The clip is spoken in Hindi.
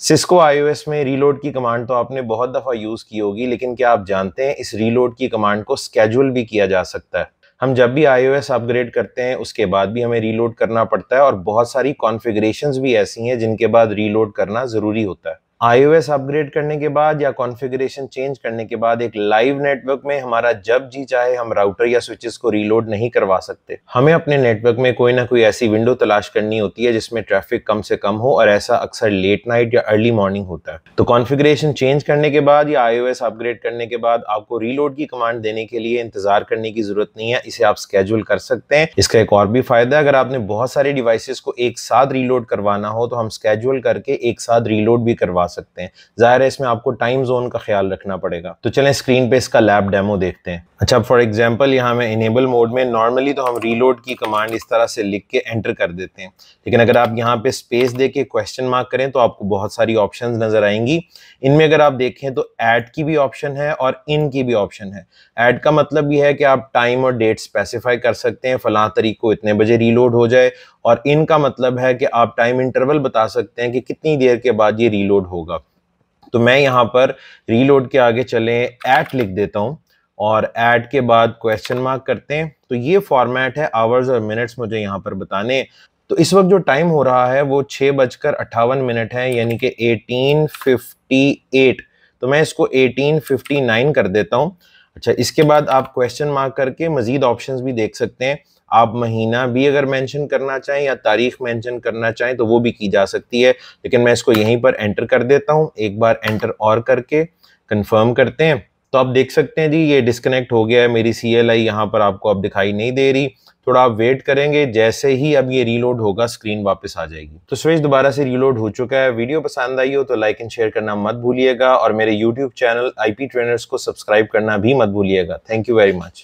सिस्को आईओएस में रीलोड की कमांड तो आपने बहुत दफ़ा यूज़ की होगी, लेकिन क्या आप जानते हैं इस रीलोड की कमांड को स्केजुअल भी किया जा सकता है? हम जब भी आईओएस अपग्रेड करते हैं, उसके बाद भी हमें रीलोड करना पड़ता है और बहुत सारी कॉन्फ़िगरेशंस भी ऐसी हैं जिनके बाद रीलोड करना ज़रूरी होता है। iOS अपग्रेड करने के बाद या कॉन्फ़िगरेशन चेंज करने के बाद एक लाइव नेटवर्क में हमारा जब जी चाहे, हम राउटर या स्विचेस को रीलोड नहीं करवा सकते। हमें अपने नेटवर्क में कोई ना कोई ऐसी विंडो तलाश करनी होती है जिसमें ट्रैफ़िक कम से कम हो और ऐसा अक्सर लेट नाइट या अर्ली मॉर्निंग होता है। तो कॉन्फ़िगरेशन चेंज करने के बाद या iOS अपग्रेड करने के बाद आपको रीलोड की कमांड देने के लिए इंतज़ार करने की ज़रूरत नहीं है, इसे आप स्केजुअल कर सकते हैं। इसका एक और भी फ़ायदा है, अगर आपने बहुत सारे डिवाइसेस को एक साथ रीलोड करवाना हो तो हम स्केजुअल करके एक साथ रीलोड भी करवा सकते हैं। ज़ाहिर है इसमें आपको टाइम जोन का ख्याल रखना पड़ेगा। तो चलें स्क्रीन पे इसका लैब डेमो देखते हैं। अच्छा फॉर एग्ज़ाम्पल यहाँ में इनेबल मोड में नॉर्मली तो हम रीलोड की कमांड इस तरह से लिख के एंटर कर देते हैं। लेकिन अगर आप यहाँ पे स्पेस दे के क्वेश्चन मार्क करें तो आपको बहुत सारी ऑप्शंस नज़र आएँगी। इनमें अगर आप देखें तो ऐड की भी ऑप्शन है और इन की भी ऑप्शन है। ऐड का मतलब ये है कि आप टाइम और डेट स्पेसिफाई कर सकते हैं, फलां तरीक को इतने बजे रीलोड हो जाए। और इन का मतलब है कि आप टाइम इंटरवल बता सकते हैं कि कितनी देर के बाद ये रीलोड होगा। तो मैं यहाँ पर रीलोड के आगे चले एट लिख देता हूँ और एट के बाद क्वेश्चन मार्क करते हैं। तो ये फॉर्मेट है आवर्स और मिनट्स मुझे यहाँ पर बताने। तो इस वक्त जो टाइम हो रहा है वो छः बजकर अट्ठावन मिनट है, यानी कि एटीन फिफ्टी एट तो मैं इसको एटीन फिफ्टी नाइन कर देता हूँ। अच्छा इसके बाद आप क्वेश्चन मार्क करके मजीद ऑप्शंस भी देख सकते हैं। आप महीना भी अगर मेंशन करना चाहें या तारीख मेंशन करना चाहें तो वो भी की जा सकती है। लेकिन मैं इसको यहीं पर एंटर कर देता हूँ। एक बार एंटर और करके कंफर्म करते हैं। तो आप देख सकते हैं जी, ये डिस्कनेक्ट हो गया है मेरी सी एल आई यहाँ पर आपको अब दिखाई नहीं दे रही। थोड़ा आप वेट करेंगे, जैसे ही अब ये रीलोड होगा स्क्रीन वापस आ जाएगी। तो स्विच दोबारा से रीलोड हो चुका है। वीडियो पसंद आई हो तो लाइक एंड शेयर करना मत भूलिएगा और मेरे यूट्यूब चैनल आईपी ट्रेनर्स को सब्सक्राइब करना भी मत भूलिएगा। Thank you very much